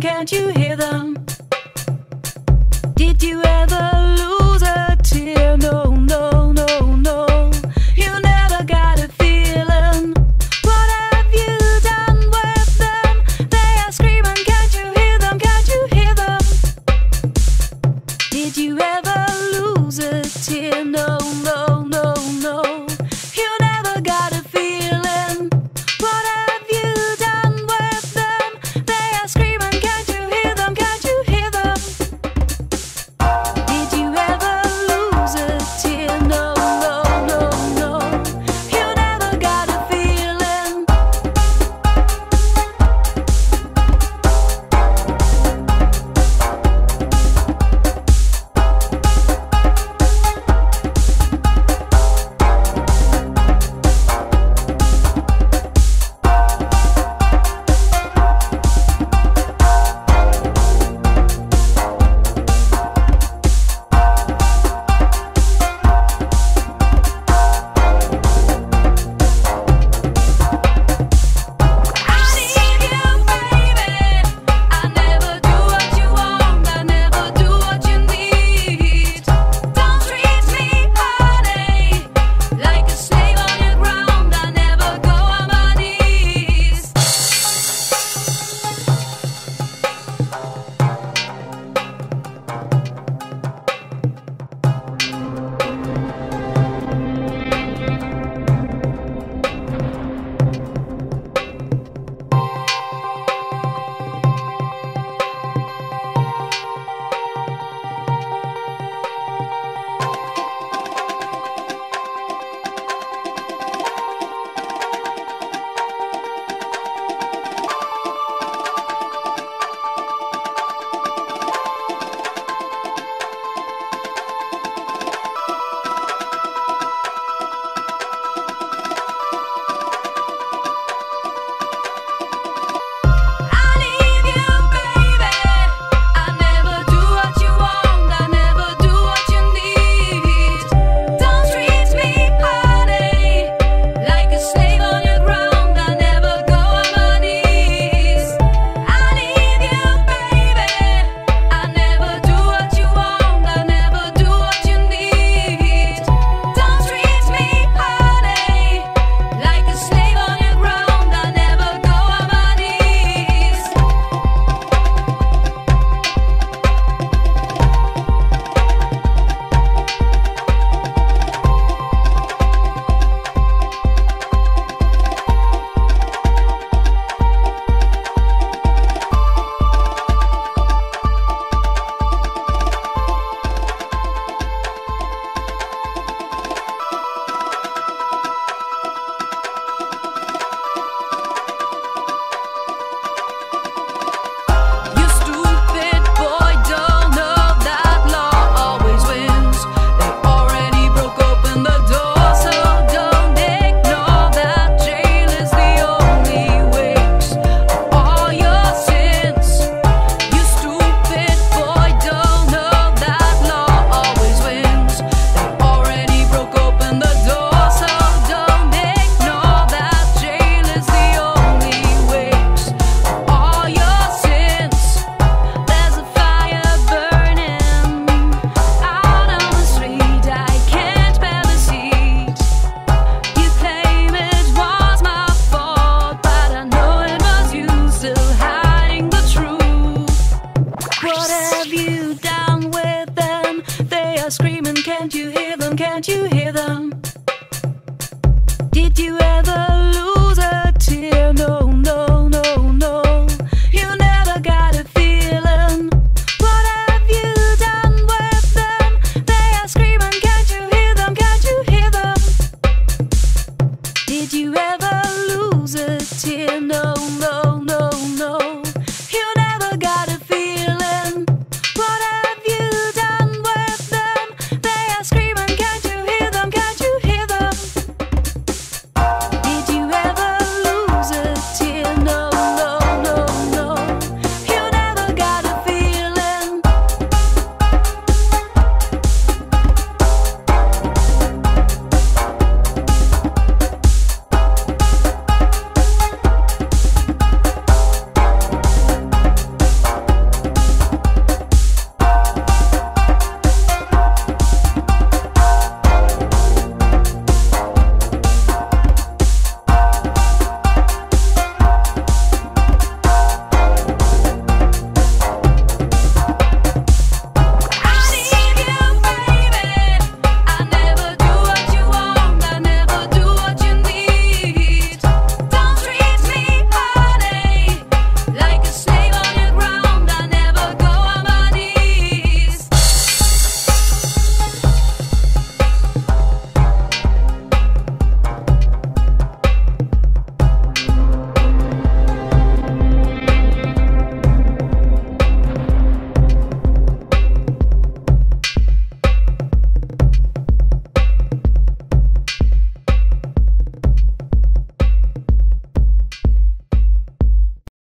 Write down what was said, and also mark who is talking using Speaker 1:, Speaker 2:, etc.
Speaker 1: Can't you hear them? Can't you hear them? Can't you hear them?